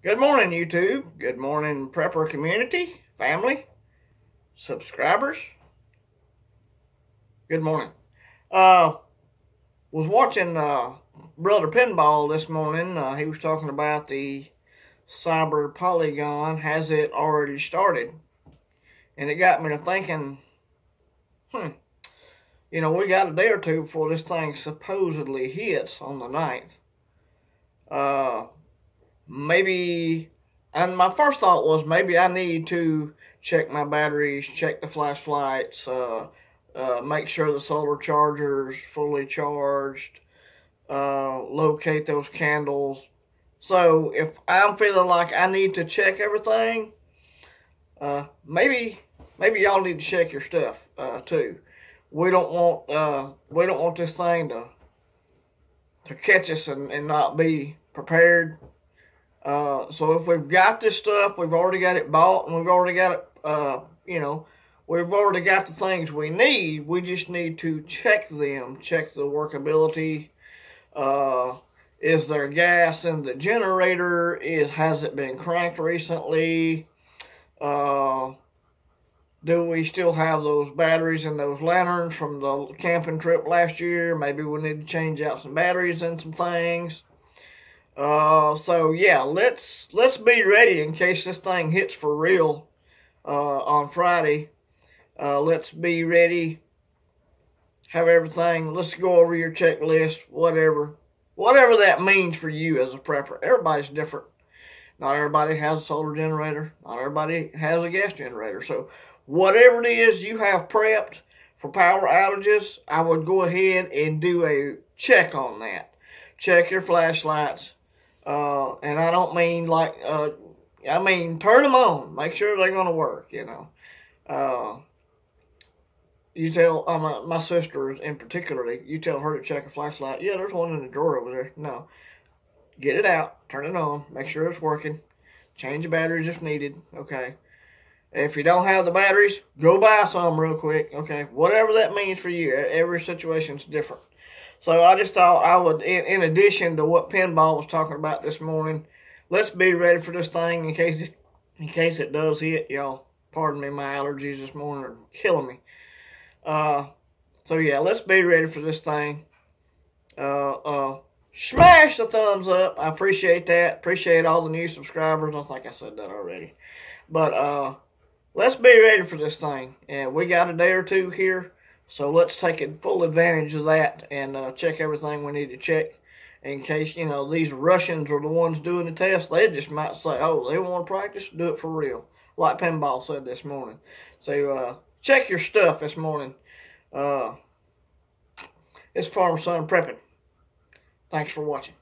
Good morning, YouTube. Good morning, prepper community, family, subscribers. Good morning. Uh, was watching uh, Brother Pinball this morning. Uh, he was talking about the Cyber Polygon. Has it already started? And it got me to thinking, hmm, you know, we got a day or two before this thing supposedly hits on the 9th. Uh, maybe, and my first thought was maybe I need to check my batteries, check the flashlights, uh, uh, make sure the solar charger's fully charged, uh, locate those candles. So if I'm feeling like I need to check everything, uh, maybe maybe y'all need to check your stuff uh, too. We don't want uh, we don't want this thing to to catch us and, and not be prepared. Uh, so if we've got this stuff, we've already got it bought and we've already got it, uh, you know, we've already got the things we need. We just need to check them, check the workability. Uh, is there gas in the generator? Is has it been cranked recently? Uh, do we still have those batteries and those lanterns from the camping trip last year? Maybe we need to change out some batteries and some things. Uh, so yeah, let's let's be ready in case this thing hits for real uh, on Friday. Uh, let's be ready. Have everything. Let's go over your checklist, whatever, whatever that means for you as a prepper. Everybody's different. Not everybody has a solar generator. Not everybody has a gas generator. So whatever it is you have prepped for power outages, I would go ahead and do a check on that. Check your flashlights. Uh, and I don't mean like, uh, I mean, turn them on. Make sure they're going to work, you know. Uh, you tell uh, my, sister in particularly, you tell her to check a flashlight. Yeah, there's one in the drawer over there. No. Get it out. Turn it on. Make sure it's working. Change the batteries if needed. Okay. If you don't have the batteries, go buy some real quick. Okay. Whatever that means for you. Every situation's different. So I just thought I would, in, in addition to what Pinball was talking about this morning, let's be ready for this thing in case it, in case it does hit, y'all. Pardon me, my allergies this morning are killing me. Uh, so yeah, let's be ready for this thing. Uh, uh, smash the thumbs up. I appreciate that. Appreciate all the new subscribers. I think I said that already. But uh, let's be ready for this thing. And we got a day or two here. So let's take full advantage of that and uh, check everything we need to check in case, you know, these Russians are the ones doing the test. They just might say, oh, they want to practice? Do it for real. Like Pinball said this morning. So uh, check your stuff this morning. Uh, it's Farmer Son Prepping. Thanks for watching.